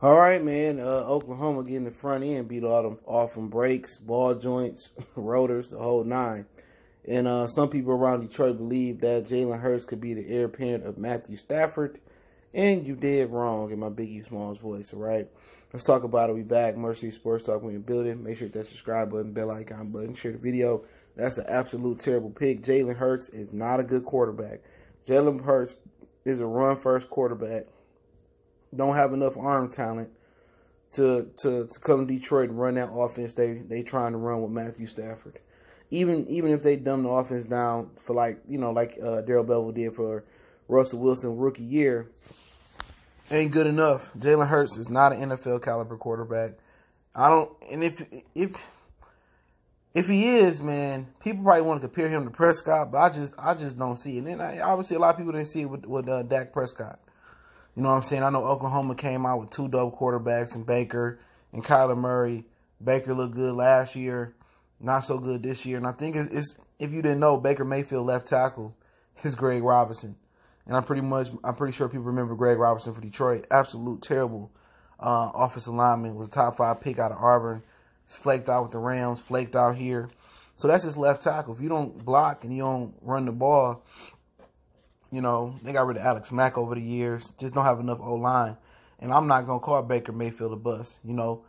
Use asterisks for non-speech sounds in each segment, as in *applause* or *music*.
All right, man. Uh, Oklahoma getting the front end beat all them off from brakes, ball joints, *laughs* rotors, the whole nine. And uh, some people around Detroit believe that Jalen Hurts could be the heir apparent of Matthew Stafford. And you did wrong in my Biggie Smalls voice, all right? Let's talk about it. We back. Motor City Sports Talk when you're building. Make sure that subscribe button, bell icon button, share the video. That's an absolute terrible pick. Jalen Hurts is not a good quarterback. Jalen Hurts is a run first quarterback don't have enough arm talent to to to come to Detroit and run that offense they they trying to run with Matthew Stafford. Even even if they dumb the offense down for like you know like uh, Darrell Bevell did for Russell Wilson rookie year, ain't good enough. Jalen Hurts is not an NFL caliber quarterback. I don't and if if if he is, man, people probably want to compare him to Prescott, but I just I just don't see it. And then I, obviously a lot of people didn't see it with with uh, Dak Prescott. You know what I'm saying? I know Oklahoma came out with two dope quarterbacks and Baker and Kyler Murray. Baker looked good last year, not so good this year. And I think it's, it's if you didn't know, Baker Mayfield left tackle *laughs* is Greg Robinson. And I'm pretty much I'm pretty sure people remember Greg Robinson for Detroit. Absolute terrible uh, offensive lineman. Was a top five pick out of Auburn. He's flaked out with the Rams, flaked out here. So that's his left tackle. If you don't block and you don't run the ball, you know, they got rid of Alex Mack over the years. Just don't have enough O line. And I'm not gonna call Baker Mayfield a bust. You know,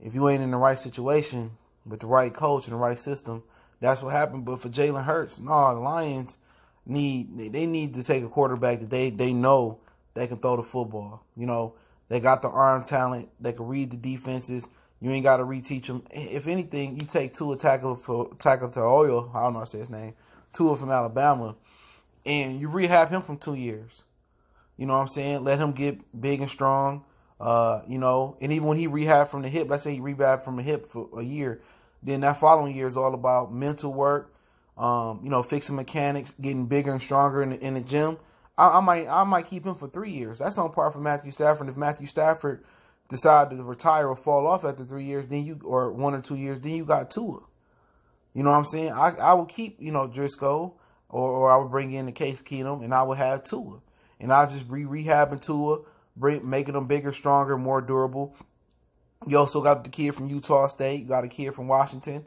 if you ain't in the right situation with the right coach and the right system, that's what happened. But for Jalen Hurts, no, the Lions need they need to take a quarterback that they they know they can throw the football. You know, they got the arm talent. They can read the defenses. You ain't got to reteach them. If anything, you take Tua tackle for tackle to oil. I don't know how to say his name. Tua from Alabama and you rehab him from two years. You know what I'm saying? Let him get big and strong. Uh, you know, and even when he rehab from the hip, let's say he rehab from the hip for a year, then that following year is all about mental work. Um, you know, fixing mechanics, getting bigger and stronger in the, in the gym. I, I, might I might keep him for three years. That's on par for Matthew Stafford. If Matthew Stafford decide to retire or fall off after three years, then you or one or two years, then you got Tua. You know what I'm saying? I I will keep you know Driskel or, or I would bring in the Case Keenum and I would have Tua. And I'll just be rehabbing Tua, bring, making them bigger, stronger, more durable. You also got the kid from Utah State. You got a kid from Washington.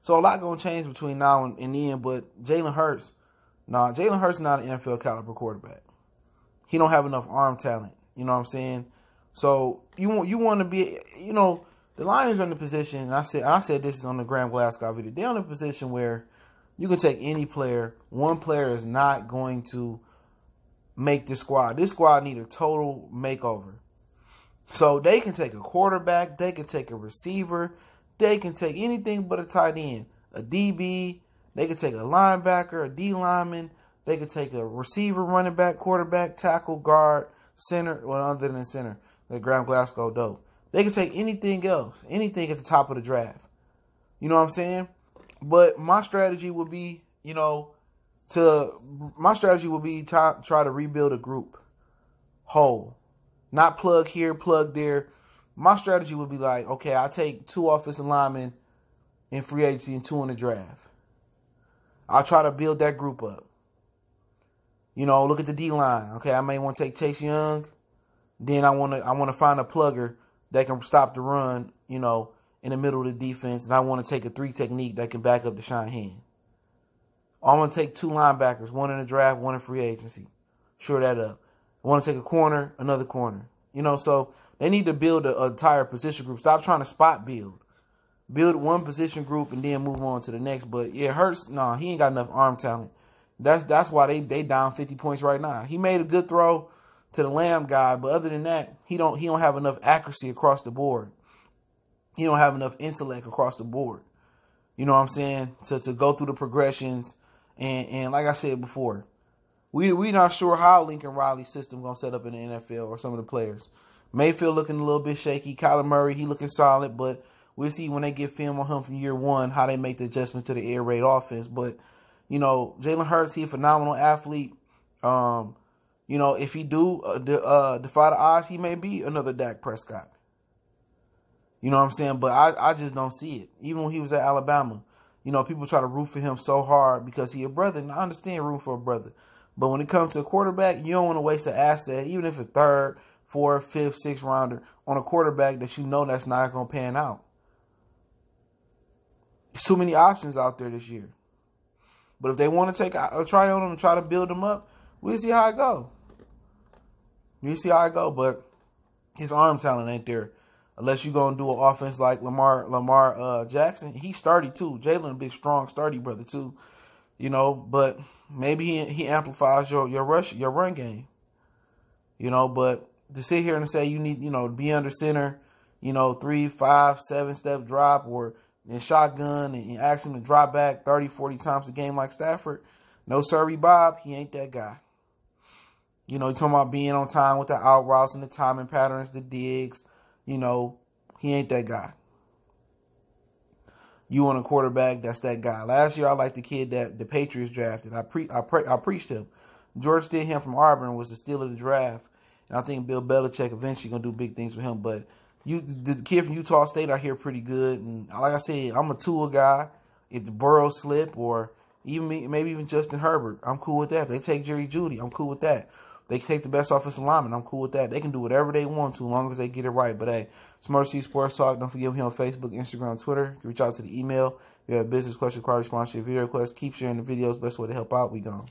So a lot going to change between now and, and then. But Jalen Hurts, nah, Jalen Hurts not an NFL caliber quarterback. He don't have enough arm talent. You know what I'm saying? So you want you want to be, you know, the Lions are in the position. And I said I said this is on the Graham Glasgow video. They're in a position where you can take any player. One player is not going to make this squad. This squad need a total makeover. So they can take a quarterback, they can take a receiver, they can take anything but a tight end, a DB, they can take a linebacker, a D lineman, they can take a receiver, running back, quarterback, tackle, guard, center, well other than center, the Graham Glasgow dope. They can take anything else, anything at the top of the draft. You know what I'm saying? But my strategy would be, you know, to my strategy would be to try to rebuild a group whole, not plug here, plug there. My strategy would be like, okay, I take two offensive linemen in free agency and two in the draft. I'll try to build that group up. You know, look at the D line. Okay, I may want to take Chase Young. Then I want to I want to find a plugger that can stop the run. You know, in the middle of the defense, and I want to take a three technique that can back up Da'Shawn Hand. I'm going to take two linebackers, one in the draft, one in free agency. Sure that up. I want to take a corner, another corner. You know, so they need to build an entire position group. Stop trying to spot build. Build one position group and then move on to the next. But yeah, Hurts, nah, he ain't got enough arm talent. That's that's why they they down 50 points right now. He made a good throw to the Lamb guy, but other than that, he don't he don't have enough accuracy across the board he don't have enough intellect across the board. You know what I'm saying? To to go through the progressions and and like I said before, we we not sure how Lincoln Riley's system gonna set up in the NFL or some of the players. Mayfield looking a little bit shaky. Kyler Murray, he looking solid, but we'll see when they get film on him from year one how they make the adjustment to the air raid offense. But you know, Jalen Hurts, he a phenomenal athlete. Um, you know, if he do uh, de- uh, defy the odds, he may be another Dak Prescott. You know what I'm saying? But I, I just don't see it. Even when he was at Alabama, you know, people try to root for him so hard because he a brother. And I understand root for a brother. But when it comes to a quarterback, you don't want to waste an asset, even if it's third, fourth, fifth, sixth rounder, on a quarterback that you know that's not going to pan out. There's too many options out there this year. But if they want to take a try on them and try to build them up, we'll see how it go. We'll see how it go. But his arm talent ain't there. Unless you're gonna do an offense like Lamar Lamar uh, Jackson, he's sturdy too. Jalen, big, strong, sturdy brother too. You know, but maybe he he amplifies your your rush your run game. You know, but to sit here and say you need you know be under center, you know three, five, seven step drop or in shotgun and ask him to drop back 30, 40 times a game like Stafford. No sorry, Bob, he ain't that guy. You know, you talking about being on time with the out routes and the timing patterns, the digs. You know, he ain't that guy. You want a quarterback that's that guy. Last year, I liked the kid that the Patriots drafted. I pre I pre I preached him. George Stidham from Auburn was the steal of the draft, and I think Bill Belichick eventually gonna do big things with him. But you, the kid from Utah State, I hear pretty good. And like I said, I'm a Tua guy. If the Burrow slip or even maybe even Justin Herbert, I'm cool with that. If they take Jerry Jeudy, I'm cool with that. They can take the best offensive lineman. I'm cool with that. They can do whatever they want to, as long as they get it right. But hey, Motor City Sports Talk. Don't forget me on Facebook, Instagram, Twitter. Reach out to the email. If you have business question, response, your video requests, keep sharing the videos. Best way to help out. We gone.